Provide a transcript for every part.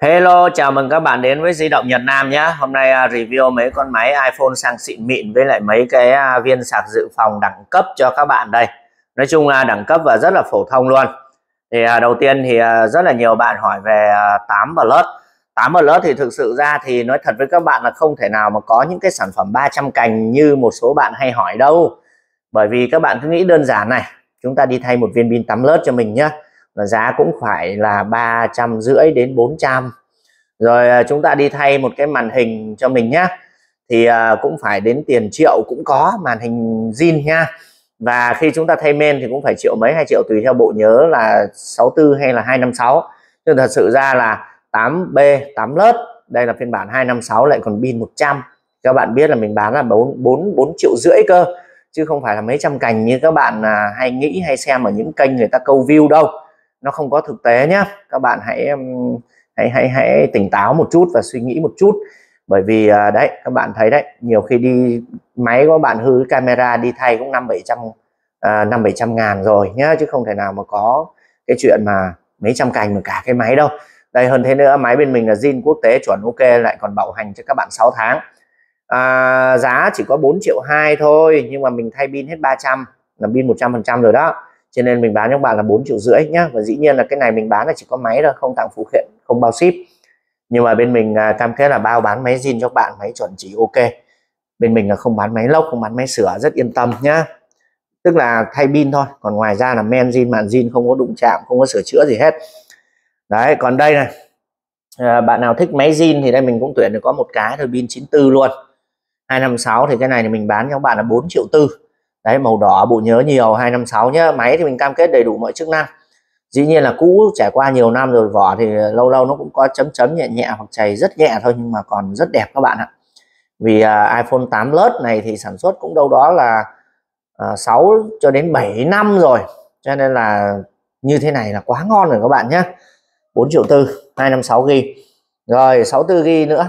Hello, chào mừng các bạn đến với di động Nhật Nam nhé. Hôm nay uh, review mấy con máy iPhone sang xịn mịn với lại mấy cái uh, viên sạc dự phòng đẳng cấp cho các bạn đây. Nói chung là uh, đẳng cấp và rất là phổ thông luôn. Thì uh, đầu tiên thì uh, rất là nhiều bạn hỏi về uh, 8 Plus. 8 Plus thì thực sự ra thì nói thật với các bạn là không thể nào mà có những cái sản phẩm 300 cành như một số bạn hay hỏi đâu. Bởi vì các bạn cứ nghĩ đơn giản này, chúng ta đi thay một viên pin 8 Plus cho mình nhé và giá cũng phải là ba trăm rưỡi đến 400 rồi à, chúng ta đi thay một cái màn hình cho mình nhá. Thì à, cũng phải đến tiền triệu cũng có màn hình zin nha và khi chúng ta thay men thì cũng phải triệu mấy, hai triệu, tùy theo bộ nhớ là 64 hay là 256 nhưng thật sự ra là 8B 8 lớp, đây là phiên bản 256 lại còn pin 100 các bạn biết là mình bán là 4 4 4 triệu rưỡi cơ. Chứ không phải là mấy trăm cành như các bạn à, hay nghĩ hay xem ở những kênh người ta câu view đâu nó không có thực tế nhá. Các bạn hãy hãy hãy hãy tỉnh táo một chút và suy nghĩ một chút. Bởi vì à, đấy các bạn thấy đấy nhiều khi đi máy của bạn hư camera đi thay cũng năm bảy trăm à, năm bảy trăm ngàn rồi nhá chứ không thể nào mà có cái chuyện mà mấy trăm cành mà cả cái máy đâu. Đây hơn thế nữa máy bên mình là zin quốc tế chuẩn ok lại còn bảo hành cho các bạn 6 tháng. À, giá chỉ có 4 triệu hai thôi nhưng mà mình thay pin hết 300 là pin 100 phần trăm rồi đó cho nên mình bán cho các bạn là 4 triệu rưỡi nhá. Và dĩ nhiên là cái này mình bán là chỉ có máy thôi không tặng phụ kiện không bao ship. Nhưng mà bên mình à, cam kết là bao bán máy zin cho bạn máy chuẩn chỉ ok. Bên mình là không bán máy lốc không bán máy sửa rất yên tâm nhá. Tức là thay pin thôi còn ngoài ra là men zin màn zin không có đụng chạm không có sửa chữa gì hết. Đấy còn đây này. À, bạn nào thích máy zin thì đây mình cũng tuyển được có một cái thôi pin 94 luôn. 256 thì cái này thì mình bán cho các bạn là 4 triệu tư đấy màu đỏ bộ nhớ nhiều 256 nhá. Máy thì mình cam kết đầy đủ mọi chức năng. Dĩ nhiên là cũ trải qua nhiều năm rồi vỏ thì lâu lâu nó cũng có chấm chấm nhẹ nhẹ hoặc chảy rất nhẹ thôi nhưng mà còn rất đẹp các bạn ạ. Vì uh, iPhone 8 Plus này thì sản xuất cũng đâu đó là à, uh, 6 cho đến 7 năm rồi. Cho nên là như thế này là quá ngon rồi các bạn nhé 4 triệu tư 256 g rồi 64 g nữa.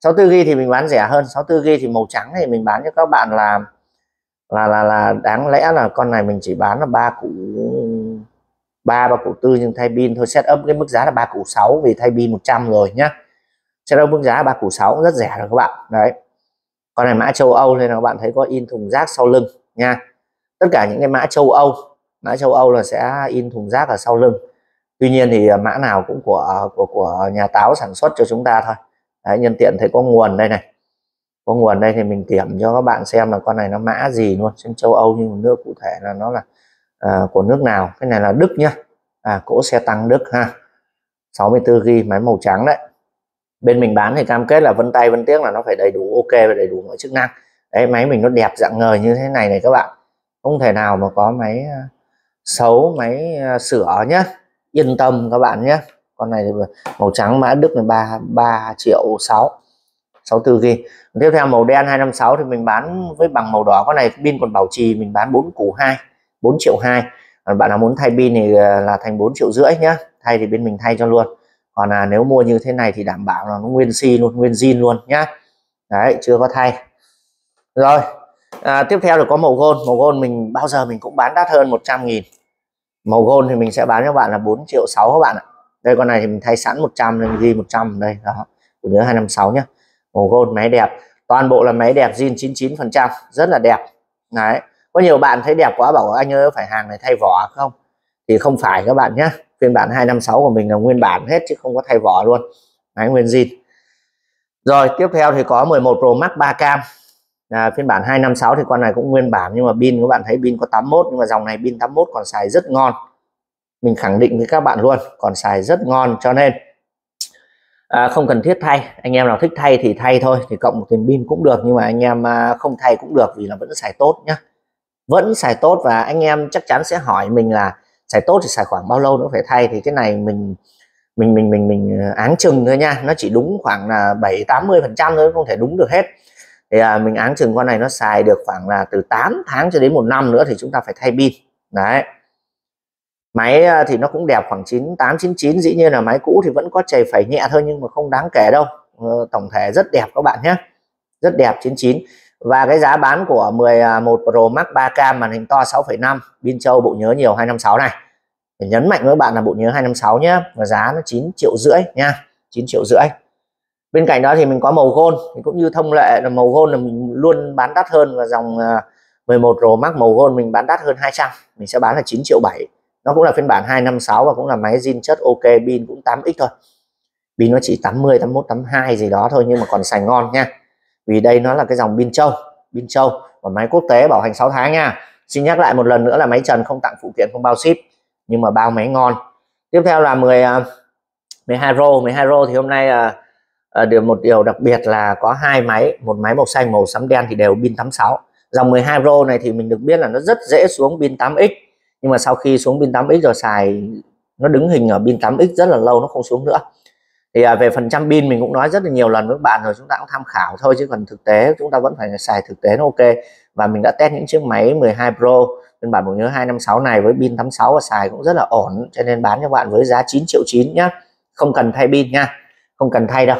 64 g thì mình bán rẻ hơn. 64 g thì màu trắng thì mình bán cho các bạn là là là là đáng lẽ là con này mình chỉ bán là ba củ ba ba củ tư nhưng thay pin. Thôi set up cái mức giá là ba củ 6 vì thay pin 100 rồi nhá. Set up mức giá ba củ 6 rất rẻ rồi các bạn. Đấy. Con này mã châu Âu nên là các bạn thấy có in thùng rác sau lưng nha. Tất cả những cái mã châu Âu mã châu Âu là sẽ in thùng rác ở sau lưng. Tuy nhiên thì à, mã nào cũng của à, của của nhà táo sản xuất cho chúng ta thôi. Đấy, nhân tiện thấy có nguồn đây này có nguồn đây thì mình kiểm cho các bạn xem là con này nó mã gì luôn trên châu Âu nhưng mà nước cụ thể là nó là uh, của nước nào. Cái này là Đức nhá. À, cỗ xe tăng Đức ha. 64 g máy màu trắng đấy. Bên mình bán thì cam kết là vân tay vân tiếc là nó phải đầy đủ ok và đầy đủ mọi chức năng. Đấy máy mình nó đẹp dạng ngời như thế này này các bạn. Không thể nào mà có máy à, xấu máy à, sửa nhá. Yên tâm các bạn nhé con này màu trắng mã Đức là ba ba triệu sáu. 64 g. Tiếp theo màu đen 256 thì mình bán với bằng màu đỏ. Con này pin còn bảo trì mình bán 4 củ 2 4 triệu 2 còn bạn nào muốn thay pin thì ờ, là thành 4 triệu rưỡi nhá. Thay thì bên mình thay cho luôn. Còn là nếu mua như thế này thì đảm bảo là nó nguyên si luôn nguyên zin luôn nhá. Đấy chưa có thay. Rồi à, tiếp theo là có màu gold. Màu gold mình bao giờ mình cũng bán đắt hơn 100 nghìn. Màu gold thì mình sẽ bán cho bạn là 4 triệu 6 các bạn ạ. Đây con này thì mình thay sẵn 100 nên ghi 100 đây đó. Của nhớ 256 nhá màu gold máy đẹp. Toàn bộ là máy đẹp zin 99 phần trăm rất là đẹp. Đấy. Có nhiều bạn thấy đẹp quá bảo anh ơi phải hàng này thay vỏ không? Thì không phải các bạn nhé. Phiên bản 256 của mình là nguyên bản hết chứ không có thay vỏ luôn. Máy nguyên zin. Rồi tiếp theo thì có 11 Pro Max 3 cam. À, phiên bản 256 thì con này cũng nguyên bản nhưng mà pin các bạn thấy pin có 81 nhưng mà dòng này pin 81 còn xài rất ngon. Mình khẳng định với các bạn luôn còn xài rất ngon. Cho nên à, không cần thiết thay. Anh em nào thích thay thì thay thôi thì cộng một tiền pin cũng được nhưng mà anh em à, không thay cũng được vì là vẫn xài tốt nhá. Vẫn xài tốt và anh em chắc chắn sẽ hỏi mình là xài tốt thì xài khoảng bao lâu nữa phải thay. Thì cái này mình mình mình mình mình à, áng chừng thôi nha. Nó chỉ đúng khoảng là 7 80 phần trăm thôi không thể đúng được hết. Thì à, mình áng chừng con này nó xài được khoảng là từ 8 tháng cho đến một năm nữa thì chúng ta phải thay pin. Đấy máy ờ, thì nó cũng đẹp khoảng 9899 dĩ nhiên là máy cũ thì vẫn có chảy phẩy nhẹ thôi nhưng mà không đáng kể đâu. Ờ, tổng thể rất đẹp các bạn nhé. Rất đẹp 99 và cái giá bán của 11 à, Pro Max 3K màn hình to 6,5 pin châu bộ nhớ nhiều 256 này. Để nhấn mạnh với bạn là bộ nhớ 256 nhé và giá nó 9 triệu rưỡi nha 9 triệu rưỡi. Bên cạnh đó thì mình có màu gold thì cũng như thông lệ là màu gold là mình luôn bán đắt hơn và dòng à, 11 Pro Max màu gold mình bán đắt hơn 200 mình sẽ bán là 9 triệu 7 nó cũng là phiên bản 256 và cũng là máy zin chất ok pin cũng 8x thôi. Pin nó chỉ 80 81 82 gì đó thôi nhưng mà còn xài ngon nha. Vì đây nó là cái dòng pin châu pin châu và máy quốc tế bảo hành 6 tháng nha. Xin nhắc lại một lần nữa là máy trần không tặng phụ kiện không bao ship nhưng mà bao máy ngon. Tiếp theo là 10 12 rô 12 rô thì hôm nay à, à, điều một điều đặc biệt là có hai máy một máy màu xanh màu sẫm đen thì đều pin 86 dòng 12 rô này thì mình được biết là nó rất dễ xuống pin 8x nhưng mà sau khi xuống pin 8x rồi xài nó đứng hình ở pin 8x rất là lâu nó không xuống nữa. Thì à, về phần trăm pin mình cũng nói rất là nhiều lần với bạn rồi chúng ta cũng tham khảo thôi chứ còn thực tế chúng ta vẫn phải xài thực tế nó ok. Và mình đã test những chiếc máy 12 Pro phiên bản bộ nhớ 256 này với pin 86 và xài cũng rất là ổn cho nên bán cho bạn với giá 9 triệu 9 nhá. Không cần thay pin nha không cần thay đâu.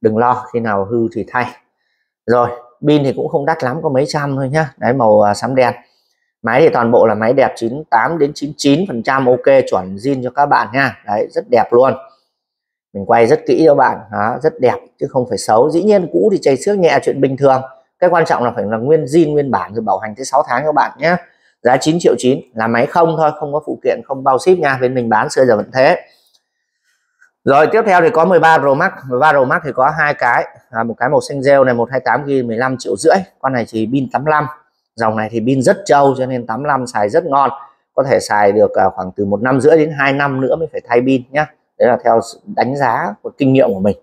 Đừng lo khi nào hư thì thay. Rồi pin thì cũng không đắt lắm có mấy trăm thôi nhá. Đấy màu à, xám đen máy thì toàn bộ là máy đẹp 98 đến 99 phần trăm ok chuẩn zin cho các bạn nha. Đấy rất đẹp luôn. Mình quay rất kỹ cho bạn đó, rất đẹp chứ không phải xấu. Dĩ nhiên cũ thì chảy xước nhẹ chuyện bình thường. Cái quan trọng là phải là nguyên zin nguyên bản rồi bảo hành tới 6 tháng các bạn nhé. Giá 9 triệu 9 là máy không thôi không có phụ kiện không bao ship nha bên mình bán xưa giờ vẫn thế. Rồi tiếp theo thì có 13 Pro Max. 13 Pro Max thì có hai cái. À, một cái màu xanh rêu này 128 GB 15 triệu rưỡi. Con này thì pin 85 dòng này thì pin rất trâu cho nên 85 xài rất ngon. Có thể xài được à, khoảng từ một năm rưỡi đến 2 năm nữa mới phải thay pin nhá. Đấy là theo đánh giá của kinh nghiệm của mình.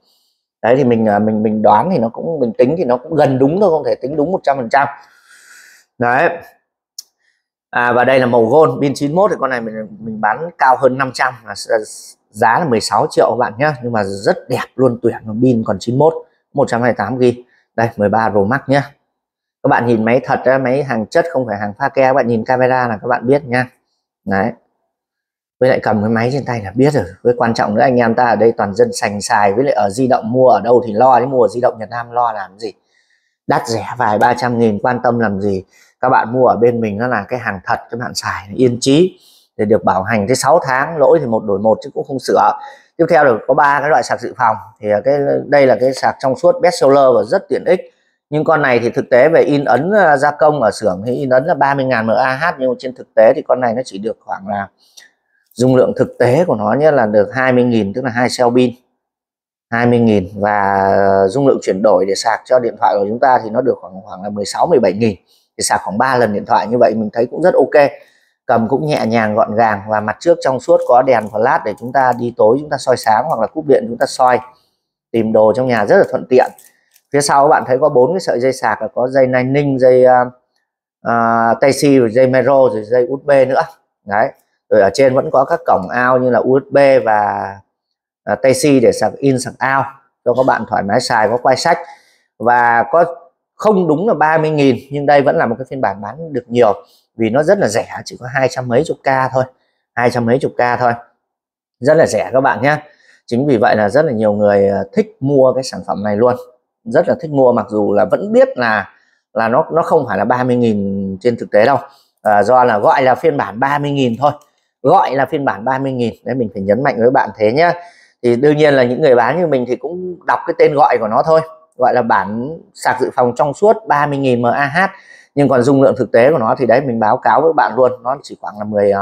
Đấy thì mình à, mình mình đoán thì nó cũng mình tính thì nó cũng gần đúng thôi không thể tính đúng 100 phần trăm. Đấy. À, và đây là màu gold pin 91 thì con này mình mình bán cao hơn 500 là à, giá là 16 triệu các bạn nhé nhưng mà rất đẹp luôn tuyển pin còn 91 128 g đây 13 Pro Max nhé các bạn nhìn máy thật ra máy hàng chất không phải hàng pha ke, các bạn nhìn camera là các bạn biết nha. Đấy. Với lại cầm cái máy trên tay là biết rồi. Với quan trọng nữa, anh em ta ở đây toàn dân sành xài với lại ở di động mua ở đâu thì lo đến mua di động việt Nam lo làm gì? Đắt rẻ vài ba trăm nghìn, quan tâm làm gì? Các bạn mua ở bên mình nó là cái hàng thật, các bạn xài yên trí để được bảo hành tới 6 tháng, lỗi thì một đổi một chứ cũng không sửa. Tiếp theo được có ba cái loại sạc dự phòng. Thì cái, đây là cái sạc trong suốt, best seller và rất tiện ích nhưng con này thì thực tế về in ấn ờ, gia công ở xưởng thì in ấn là 30.000 mAh, nhưng trên thực tế thì con này nó chỉ được khoảng là dung lượng thực tế của nó nhé, là được 20.000 tức là hai cell pin. 20.000 và ờ, dung lượng chuyển đổi để sạc cho điện thoại của chúng ta thì nó được khoảng khoảng là 16 17.000 thì sạc khoảng 3 lần điện thoại như vậy mình thấy cũng rất ok. Cầm cũng nhẹ nhàng, gọn gàng và mặt trước trong suốt có đèn flash để chúng ta đi tối, chúng ta soi sáng hoặc là cúp điện, chúng ta soi. Tìm đồ trong nhà rất là thuận tiện phía sau các bạn thấy có bốn cái sợi dây sạc là có dây ninh dây uh, uh, Type-C rồi dây Micro rồi dây USB nữa. Đấy rồi ở trên vẫn có các cổng ao như là USB và à, uh, Type-C để sạc in sạc ao cho các bạn thoải mái xài có quay sách. Và có không đúng là 30.000 nhưng đây vẫn là một cái phiên bản bán được nhiều vì nó rất là rẻ chỉ có hai trăm mấy chục k thôi hai trăm mấy chục k thôi. Rất là rẻ các bạn nhé. Chính vì vậy là rất là nhiều người à, thích mua cái sản phẩm này luôn rất là thích mua mặc dù là vẫn biết là là nó nó không phải là 30.000 trên thực tế đâu. À, do là gọi là phiên bản 30.000 thôi. Gọi là phiên bản 30.000 đấy mình phải nhấn mạnh với bạn thế nhá. Thì đương nhiên là những người bán như mình thì cũng đọc cái tên gọi của nó thôi. Gọi là bản sạc dự phòng trong suốt 30.000 mAh. Nhưng còn dung lượng thực tế của nó thì đấy mình báo cáo với bạn luôn. Nó chỉ khoảng là 10 à,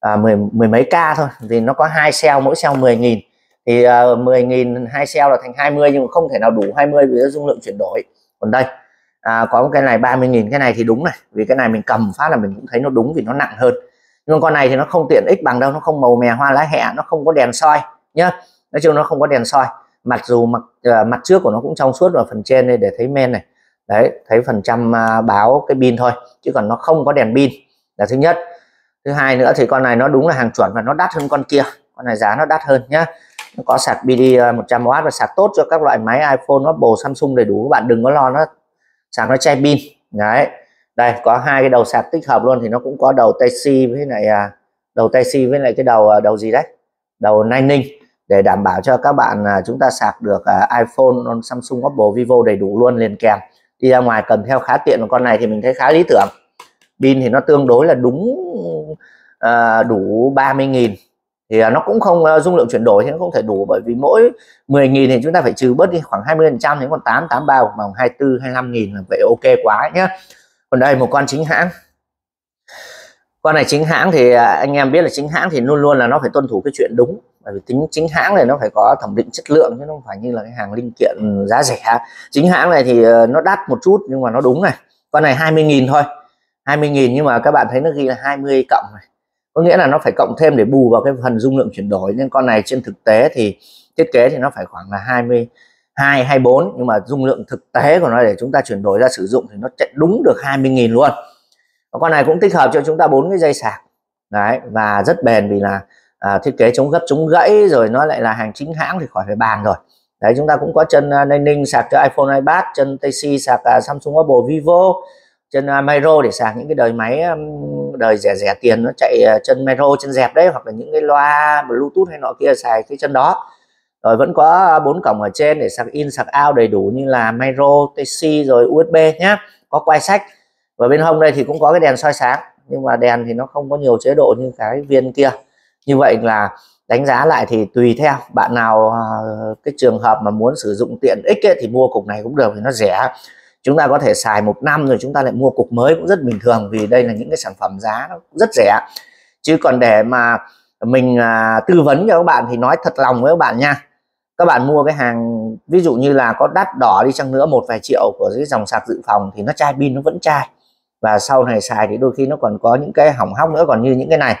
à 10 mười mấy k thôi. Vì nó có hai cell mỗi cell 10.000 thì à, uh, 10.000 hai cell là thành 20 nhưng mà không thể nào đủ 20 vì dung lượng chuyển đổi. Còn đây à, có cái này 30.000 cái này thì đúng này vì cái này mình cầm phát là mình cũng thấy nó đúng vì nó nặng hơn. Nhưng con này thì nó không tiện ích bằng đâu nó không màu mè hoa lá hẹ nó không có đèn soi nhá. Nói chung nó không có đèn soi. Mặc dù mặt uh, à, mặt trước của nó cũng trong suốt ở phần trên đây để thấy men này. Đấy thấy phần trăm uh, báo cái pin thôi chứ còn nó không có đèn pin. Là thứ nhất. Thứ hai nữa thì con này nó đúng là hàng chuẩn và nó đắt hơn con kia. Con này giá nó đắt hơn nhá nó có sạc PD 100W ờ, và sạc tốt cho các loại máy iPhone, Apple, Samsung đầy đủ. Các bạn đừng có lo nó sạc nó chai pin. Đấy. Đây có hai cái đầu sạc tích hợp luôn thì nó cũng có đầu Type-C với lại à, đầu Type-C với lại cái đầu à, đầu gì đấy? Đầu Lightning. Để đảm bảo cho các bạn à, chúng ta sạc được iPhone, Samsung, Apple, Vivo đầy đủ luôn liền kèm. Đi ra ngoài cầm theo khá tiện con này thì mình thấy khá lý tưởng. Pin thì nó tương đối là đúng uh, đủ 30.000 thì à, nó cũng không ờ, dung lượng chuyển đổi thì nó không thể đủ bởi vì mỗi 10.000 thì chúng ta phải trừ bớt đi khoảng 20 phần trăm đến còn 8 83 bằng 24 25 nghìn là vậy ok quá nhé còn đây một con chính hãng. Con này chính hãng thì à, anh em biết là chính hãng thì luôn luôn là nó phải tuân thủ cái chuyện đúng. Bởi vì tính chính hãng này nó phải có thẩm định chất lượng chứ không phải như là cái hàng linh kiện giá rẻ. Chính hãng này thì ờ, nó đắt một chút nhưng mà nó đúng này. Con này 20.000 thôi. 20.000 nhưng mà các bạn thấy nó ghi là 20 cộng này có nghĩa là nó phải cộng thêm để bù vào cái phần dung lượng chuyển đổi nên con này trên thực tế thì thiết kế thì nó phải khoảng là 22 24 nhưng mà dung lượng thực tế của nó để chúng ta chuyển đổi ra sử dụng thì nó chạy đúng được 20.000 luôn. Con này cũng tích hợp cho chúng ta bốn cái dây sạc. Đấy và rất bền vì là à, thiết kế chống gấp chống gãy rồi nó lại là hàng chính hãng thì khỏi phải bàn rồi. Đấy chúng ta cũng có chân à, uh, ninh sạc cho iPhone iPad chân Type C sạc uh, Samsung Apple Vivo chân à, uh, Micro để sạc những cái đời máy um, đời rẻ rẻ tiền nó chạy ờ, chân Micro chân dẹp đấy hoặc là những cái loa Bluetooth hay nọ kia xài cái chân đó. Rồi vẫn có bốn cổng ở trên để sạc in sạc out đầy đủ như là Micro tc rồi USB nhá có quay sách. Và bên hông đây thì cũng có cái đèn soi sáng nhưng mà đèn thì nó không có nhiều chế độ như cái viên kia. Như vậy là đánh giá lại thì tùy theo bạn nào ờ, cái trường hợp mà muốn sử dụng tiện ích ấy, thì mua cục này cũng được thì nó rẻ chúng ta có thể xài một năm rồi chúng ta lại mua cục mới cũng rất bình thường vì đây là những cái sản phẩm giá nó rất rẻ. Chứ còn để mà mình à, tư vấn cho các bạn thì nói thật lòng với các bạn nha. Các bạn mua cái hàng ví dụ như là có đắt đỏ đi chăng nữa một vài triệu của cái dòng sạc dự phòng thì nó chai pin nó vẫn chai. Và sau này xài thì đôi khi nó còn có những cái hỏng hóc nữa còn như những cái này.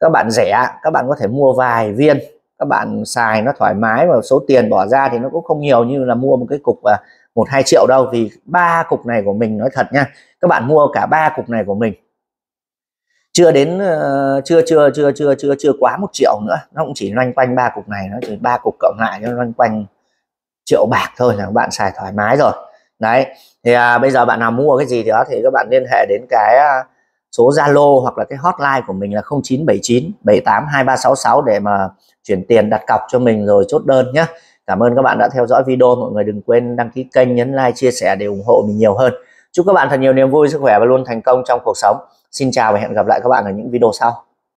Các bạn rẻ các bạn có thể mua vài viên. Các bạn xài nó thoải mái và số tiền bỏ ra thì nó cũng không nhiều như là mua một cái cục à, một hai triệu đâu vì ba cục này của mình nói thật nha các bạn mua cả ba cục này của mình. Chưa đến uh, chưa chưa chưa chưa chưa chưa quá một triệu nữa nó cũng chỉ loanh quanh ba cục này nó chỉ ba cục cộng lại nó loanh quanh triệu bạc thôi là các bạn xài thoải mái rồi. Đấy thì à, bây giờ bạn nào mua cái gì đó thì các bạn liên hệ đến cái à, số Zalo hoặc là cái hotline của mình là 0979 78 2366 để mà chuyển tiền đặt cọc cho mình rồi chốt đơn nhé Cảm ơn các bạn đã theo dõi video. Mọi người đừng quên đăng ký kênh, nhấn like, chia sẻ để ủng hộ mình nhiều hơn. Chúc các bạn thật nhiều niềm vui, sức khỏe và luôn thành công trong cuộc sống. Xin chào và hẹn gặp lại các bạn ở những video sau.